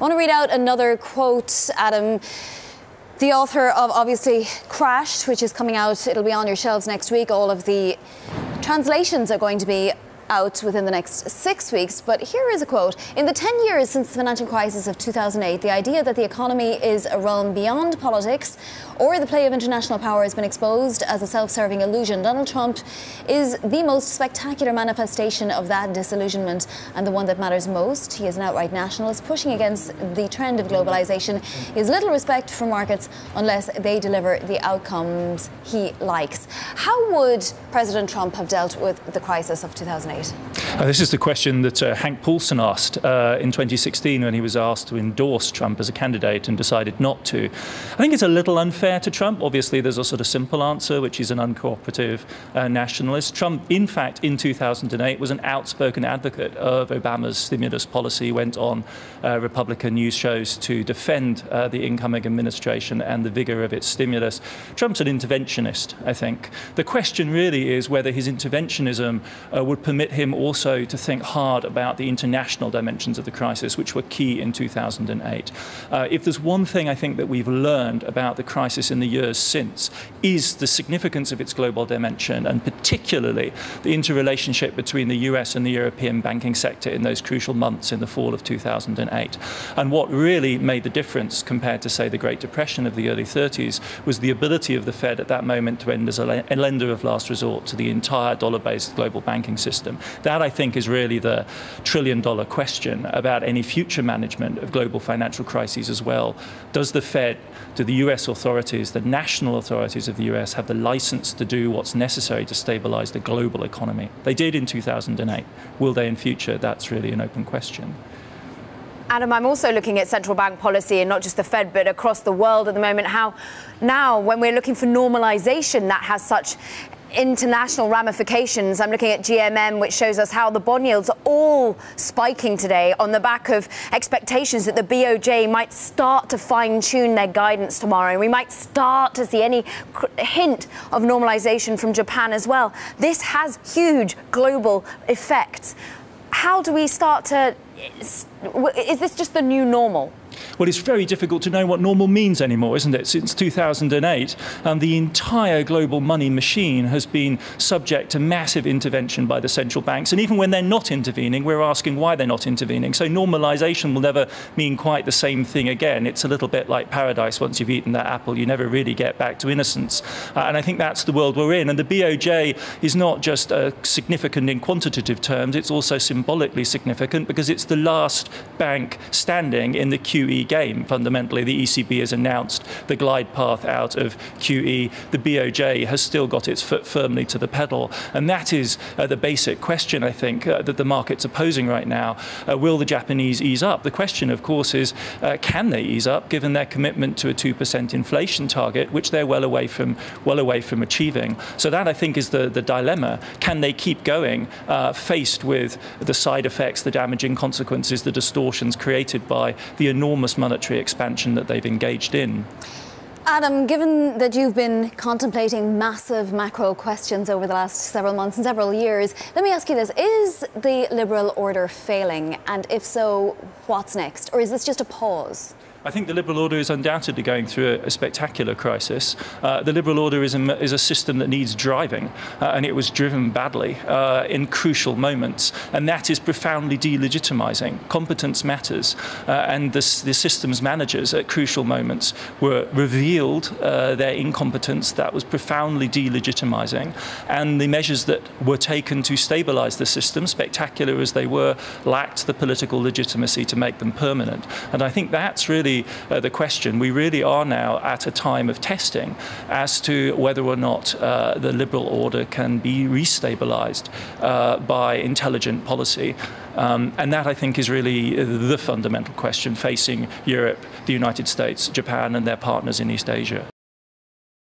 I want to read out another quote, Adam. The author of obviously Crashed, which is coming out, it'll be on your shelves next week. All of the translations are going to be out within the next six weeks. But here is a quote In the 10 years since the financial crisis of 2008, the idea that the economy is a realm beyond politics or the play of international power has been exposed as a self serving illusion. Donald Trump is the most spectacular manifestation of that disillusionment and the one that matters most. He is an outright nationalist, pushing against the trend of globalization. He has little respect for markets unless they deliver the outcomes he likes. How would President Trump have dealt with the crisis of 2008? sociales. Uh, this is the question that uh, Hank Paulson asked uh, in 2016 when he was asked to endorse Trump as a candidate and decided not to. I think it's a little unfair to Trump. Obviously, there's a sort of simple answer, which is an uncooperative uh, nationalist. Trump, in fact, in 2008, was an outspoken advocate of Obama's stimulus policy, went on uh, Republican news shows to defend uh, the incoming administration and the vigor of its stimulus. Trump's an interventionist, I think. The question really is whether his interventionism would permit him also to think hard about the international dimensions of the crisis, which were key in 2008. Uh, if there's one thing I think that we've learned about the crisis, crisis in the years since is the significance of its global dimension and particularly the interrelationship between the US and the European banking sector in those crucial months in the fall of 2008. And what really made the difference compared to, say, the Great Depression of the early 30s was the ability of the Fed at that moment to end as a lender of last resort to the entire dollar based global banking system. That, I think, is really the trillion dollar question about any future management of global financial crises as well. Does the Fed, do the US authorities, the national authorities of the US, have the license to do what's necessary to stabilize the global economy. They did in 2008. Will they in future? That's really an open question. Adam, I'm also looking at central bank policy and not just the Fed, but across the world at the moment. How now, when we're looking for normalization, that has such international ramifications. I'm looking at GMM, which shows us how the bond yields are all spiking today on the back of expectations that the BOJ might start to fine tune their guidance tomorrow. And we might start to see any hint of normalization from Japan as well. This has huge global effects. How do we start to? Is this just the new normal? Well, it's very difficult to know what normal means anymore, isn't it? Since 2008, um, the entire global money machine has been subject to massive intervention by the central banks. And even when they're not intervening, we're asking why they're not intervening. So normalization will never mean quite the same thing again. It's a little bit like paradise. Once you've eaten that apple, you never really get back to innocence. Uh, and I think that's the world we're in. And the BOJ is not just uh, significant in quantitative terms, it's also symbolically significant because it's the last bank standing in the QE QE game. Fundamentally, the ECB has announced the glide path out of QE. The BOJ has still got its foot firmly to the pedal. And that is uh, the basic question, I think, uh, that the markets are posing right now. Uh, will the Japanese ease up? The question, of course, is uh, can they ease up given their commitment to a 2% inflation target, which they're well away from, well away from achieving? So that, I think, is the, the dilemma. Can they keep going uh, faced with the side effects, the damaging consequences, the distortions created by the enormous enormous monetary expansion that they've engaged in. Adam, given that you've been contemplating massive macro questions over the last several months and several years, let me ask you this. Is the liberal order failing? And if so, what's next? Or is this just a pause? I think the liberal order is undoubtedly going through a, a spectacular crisis. Uh, the liberal order is a, is a, system that needs driving, uh, and it was driven badly uh, in crucial moments, and that is profoundly delegitimizing. Competence matters, uh, and the, the, system's managers at crucial moments were revealed uh, their incompetence. That was profoundly delegitimizing, and the measures that were taken to stabilize the system, spectacular as they were, lacked the political legitimacy to make them permanent. And I think that's really the, uh, the question. We really are now at a time of testing as to whether or not uh, the liberal order can be restabilized uh, by intelligent policy. Um, and that, I think, is really the fundamental question facing Europe, the United States, Japan, and their partners in East Asia.